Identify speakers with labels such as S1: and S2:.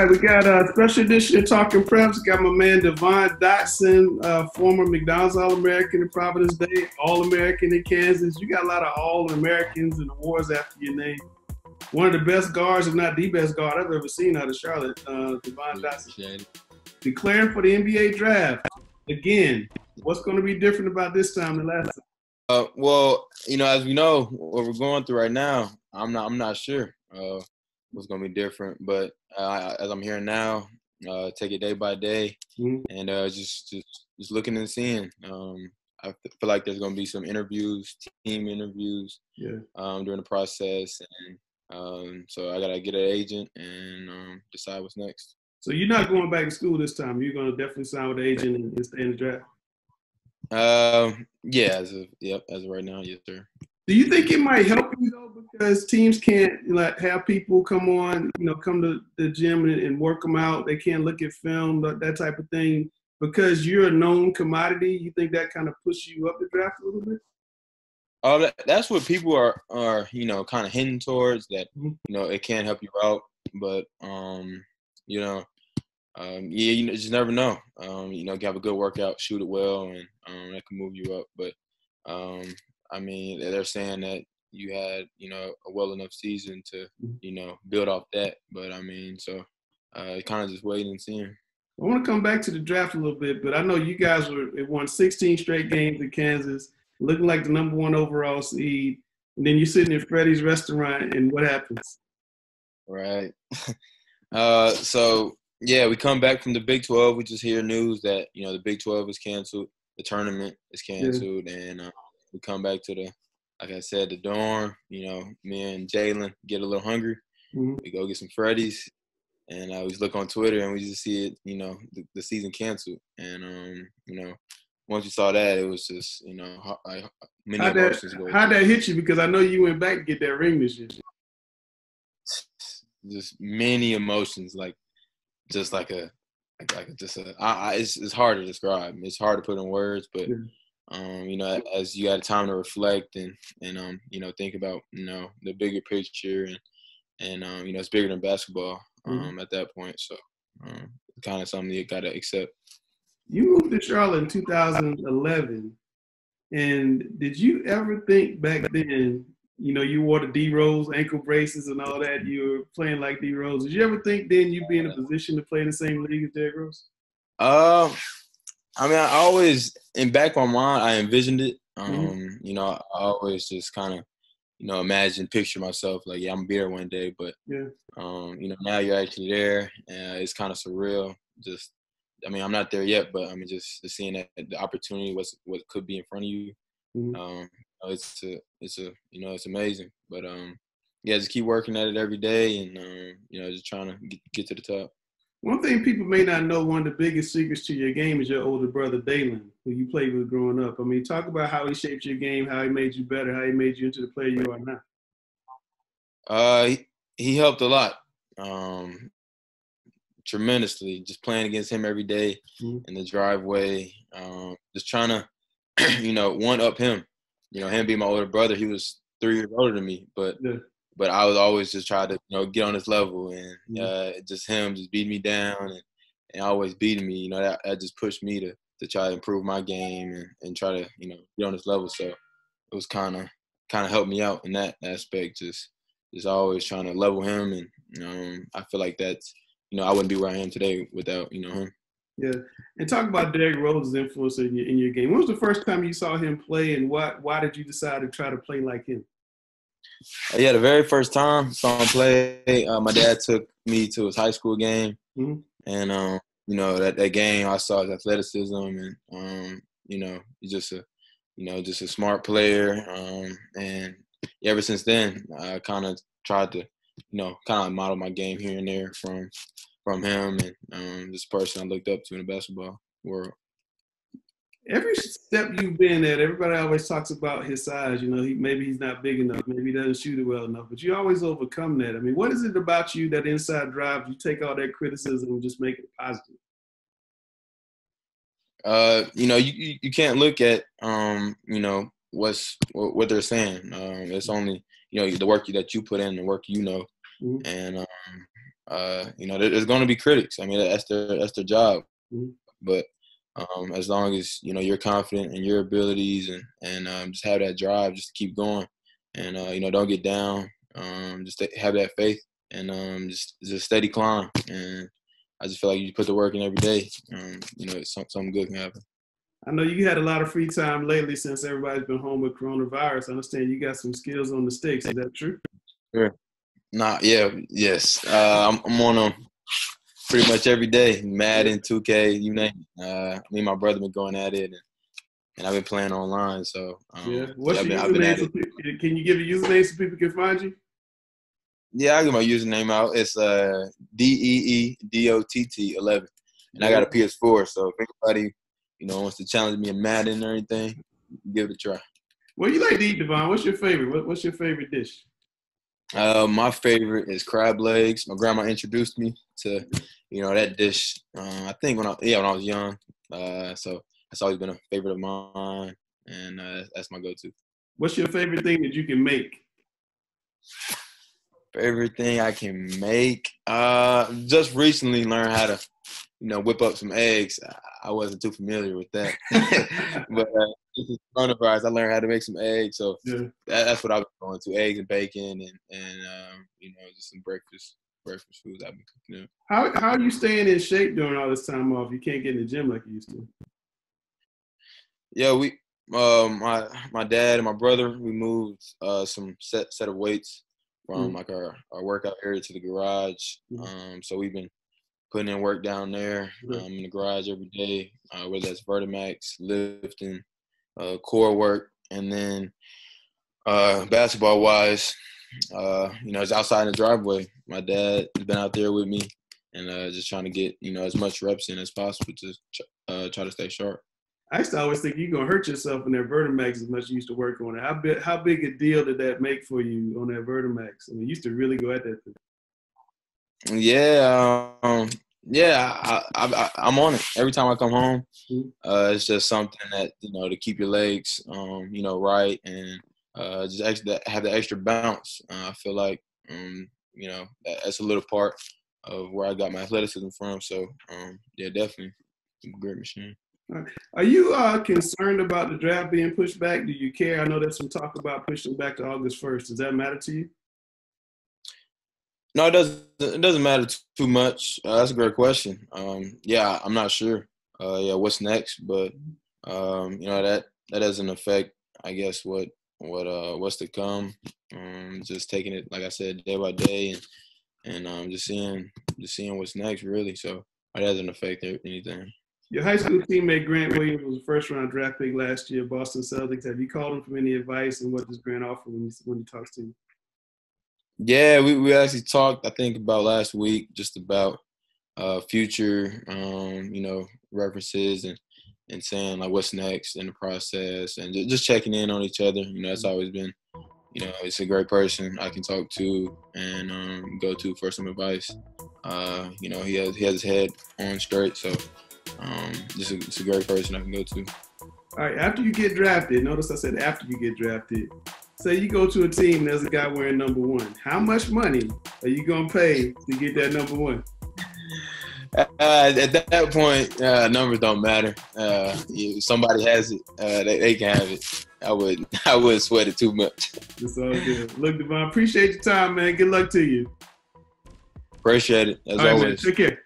S1: right, we got a special edition of Talking Preps. Got my man Devon Dotson, uh, former McDonald's All American in Providence Day, All American in Kansas. You got a lot of All Americans and awards after your name. One of the best guards, if not the best guard I've ever seen out of Charlotte, uh, Devon Dotson. Declaring for the NBA draft again. What's going to be different about this time than last time?
S2: Uh, well, you know, as we know, what we're going through right now, I'm not, I'm not sure uh, what's going to be different. But uh, as I'm hearing now, uh, take it day by day, mm-hmm. and uh, just, just, just looking and seeing. Um, I feel like there's going to be some interviews, team interviews,
S1: yeah.
S2: um, during the process, and um, so I gotta get an agent and um, decide what's next.
S1: So you're not going back to school this time. You're gonna definitely sign with the agent and stay in the draft.
S2: Um, yeah, as of yep, as of right now, yes, sir.
S1: Do you think it might help you though, because teams can't like have people come on, you know, come to the gym and, and work them out. They can't look at film, that type of thing. Because you're a known commodity, you think that kind of pushes you up the draft a little bit?
S2: Oh, that's what people are are you know kind of hinting towards that
S1: mm-hmm.
S2: you know it can help you out, but um you know um, yeah, you just never know. Um, you know, you have a good workout, shoot it well, and um, that can move you up. But um, I mean, they're saying that you had, you know, a well enough season to,
S1: mm-hmm.
S2: you know, build off that. But I mean, so uh, kind of just waiting and seeing.
S1: I want to come back to the draft a little bit, but I know you guys were it won 16 straight games in Kansas, looking like the number one overall seed, and then you're sitting in Freddy's restaurant, and what happens?
S2: Right. uh, so yeah, we come back from the Big 12. We just hear news that you know the Big 12 is canceled, the tournament is canceled, yeah. and uh, we come back to the, like I said, the dorm. You know, me and Jalen get a little hungry.
S1: Mm-hmm.
S2: We go get some Freddy's, and I uh, always look on Twitter and we just see it. You know, the, the season canceled, and um, you know, once you saw that, it was just you know, I, many
S1: how'd
S2: emotions
S1: that. How'd that hit you? Because I know you went back to get that ring this year.
S2: Just many emotions, like just like a like, like just a I, I, it's it's hard to describe. It's hard to put in words, but. Um, you know, as you got time to reflect and and um, you know, think about you know the bigger picture and and um, you know, it's bigger than basketball um
S1: mm-hmm.
S2: at that point. So um, kind of something you got to accept.
S1: You moved to Charlotte in 2011, and did you ever think back then you know, you wore the D Rose ankle braces and all that. You were playing like D Rose. Did you ever think then you'd be in a position to play in the same league as Derrick Rose?
S2: Uh, I mean, I always in back of my mind, I envisioned it.
S1: Mm-hmm.
S2: Um, mm-hmm. you know, I always just kind of, you know, imagine, picture myself like, yeah, I'm gonna be there one day. But,
S1: yeah,
S2: um, you know, now you're actually there, and it's kind of surreal. Just, I mean, I'm not there yet, but I mean, just, just seeing that the opportunity, what's what could be in front of you.
S1: Mm-hmm.
S2: Um, it's a, it's a, you know, it's amazing. But um, yeah, just keep working at it every day, and um, you know, just trying to get, get to the top.
S1: One thing people may not know, one of the biggest secrets to your game is your older brother Dalen, who you played with growing up. I mean, talk about how he shaped your game, how he made you better, how he made you into the player you are now.
S2: Uh, he, he helped a lot, um, tremendously. Just playing against him every day
S1: mm-hmm.
S2: in the driveway, um, just trying to, you know, one up him you know, him being my older brother, he was three years older than me, but
S1: yeah.
S2: But I was always just trying to you know get on his level, and
S1: mm-hmm.
S2: uh, just him just beating me down and, and always beating me. You know, that, that just pushed me to to try to improve my game and, and try to you know get on his level. So it was kind of kind of helped me out in that aspect. Just just always trying to level him, and um, I feel like that's you know I wouldn't be where I am today without you know him.
S1: Yeah, and talk about Derrick Rose's influence in your in your game. When was the first time you saw him play, and why why did you decide to try to play like him?
S2: Uh, yeah, the very first time saw him play, uh, my dad took me to his high school game,
S1: mm-hmm.
S2: and um, you know that that game I saw his athleticism, and um, you know he's just a you know just a smart player, um, and ever since then I kind of tried to you know kind of model my game here and there from from him and um, this person I looked up to in the basketball world.
S1: Every step you've been at, everybody always talks about his size. You know, he maybe he's not big enough, maybe he doesn't shoot it well enough, but you always overcome that. I mean, what is it about you that inside drive? You take all that criticism and just make it positive.
S2: Uh, you know, you you can't look at um, you know, what's what they're saying. Um, it's only you know the work that you put in, the work you know,
S1: mm-hmm.
S2: and um, uh, you know, there's going to be critics. I mean, that's their that's their job. Mm-hmm. But um, as long as you know you're confident in your abilities and and um, just have that drive, just to keep going, and uh, you know, don't get down. Um, just have that faith and um, just a steady climb. And I just feel like you put the work in every day. Um, you know, something good can happen.
S1: I know you had a lot of free time lately since everybody's been home with coronavirus. I understand you got some skills on the sticks. Is that true?
S2: Sure. Nah, yeah, yes. Uh, I'm, I'm on them pretty much every day. Madden, 2K, you name it. Uh, me and my brother been going at it, and, and I've been playing online. So
S1: um, yeah, what's your username? So people, can you give a username so people can find you?
S2: Yeah, I get my username out. It's uh, D E E D O T T 11, and I got a PS4. So if anybody you know wants to challenge me in Madden or anything, give it a try.
S1: What do you like to eat, Devon? What's your favorite? What, what's your favorite dish?
S2: Uh, my favorite is crab legs. My grandma introduced me to, you know, that dish. Uh, I think when I yeah when I was young. Uh, so that's always been a favorite of mine, and uh, that's my go-to.
S1: What's your favorite thing that you can make?
S2: Favorite thing I can make? Uh, just recently learned how to, you know, whip up some eggs. I wasn't too familiar with that, but uh, this is coronavirus. I learned how to make some eggs, so yeah. that, that's what I was going to: eggs and bacon, and and um, you know, just some breakfast breakfast foods I've been cooking. Up.
S1: How how are you staying in shape during all this time off? You can't get in the gym like you used to.
S2: Yeah, we um my my dad and my brother we moved uh some set set of weights from mm like our, our workout area to the garage. mm Um so we've been putting in work down there um, in the garage every day, uh, whether that's Vertimax, lifting, uh, core work, and then uh, basketball wise, uh, you know, it's outside in the driveway. My dad has been out there with me, and uh, just trying to get you know as much reps in as possible to uh, try to stay sharp.
S1: I used to always think you're gonna hurt yourself in that Vertimax as much as you used to work on it. How big how big a deal did that make for you on that Vertimax? I mean, you used to really go at that thing.
S2: Yeah, um, yeah, I, I, am on it every time I come home. Mm-hmm. Uh, it's just something that you know to keep your legs, um, you know, right and uh, just extra, have the extra bounce. Uh, I feel like, um, you know, that's a little part of where I got my athleticism from. So, um, yeah, definitely, great machine.
S1: Are you uh, concerned about the draft being pushed back? Do you care? I know there's some talk about pushing back to August 1st. Does that matter to you?
S2: No, it doesn't. It doesn't matter too much. Uh, that's a great question. Um, yeah, I'm not sure. Uh, yeah, what's next? But um, you know that that doesn't affect, I guess, what what uh what's to come. Um, just taking it, like I said, day by day, and and um, just seeing just seeing what's next, really. So it doesn't affect anything.
S1: Your high school teammate Grant Williams was a first round draft pick last year, Boston Celtics. Have you called him for any advice, and what does Grant offer when he, when he talks to you?
S2: Yeah, we, we actually talked, I think, about last week, just about uh, future, um, you know, references and, and saying like what's next in the process and just checking in on each other. You know, it's always been, you know, it's a great person I can talk to and um, go to for some advice. Uh, you know, he has he has his head on straight, so um, just a, it's a great person I can go to.
S1: All right, after you get drafted, notice I said after you get drafted, say you go to a team, there's a guy wearing number one. How much money are you gonna pay to get that number one?
S2: Uh, at that point, uh, numbers don't matter. Uh, if somebody has it, uh, they, they, can have it. I would I wouldn't sweat it too much.
S1: It's all good. Look, Devon, appreciate your time, man. Good luck to you.
S2: Appreciate it as always.
S1: Man, take care.